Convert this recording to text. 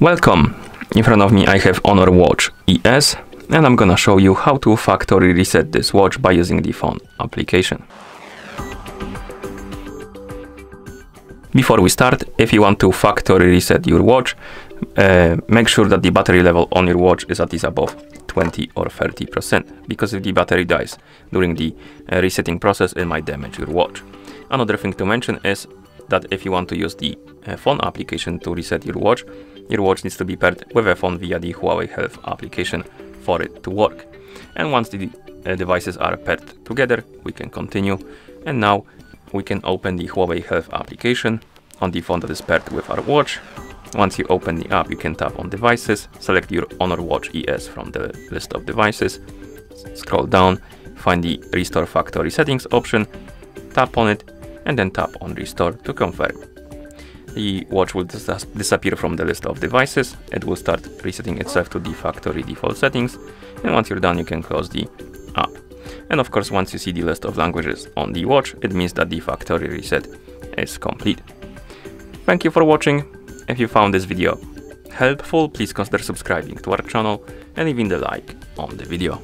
Welcome! In front of me I have Honor Watch ES and I'm gonna show you how to factory reset this watch by using the phone application. Before we start, if you want to factory reset your watch, uh, make sure that the battery level on your watch is at least above 20 or 30% because if the battery dies during the uh, resetting process it might damage your watch. Another thing to mention is that if you want to use the uh, phone application to reset your watch, your watch needs to be paired with a phone via the Huawei Health application for it to work. And once the uh, devices are paired together, we can continue. And now we can open the Huawei Health application on the phone that is paired with our watch. Once you open the app, you can tap on devices, select your Honor Watch ES from the list of devices, scroll down, find the restore factory settings option, tap on it, and then tap on restore to confirm the watch will dis disappear from the list of devices. It will start resetting itself to the factory default settings. And once you're done, you can close the app. And of course, once you see the list of languages on the watch, it means that the factory reset is complete. Thank you for watching. If you found this video helpful, please consider subscribing to our channel and leaving the like on the video.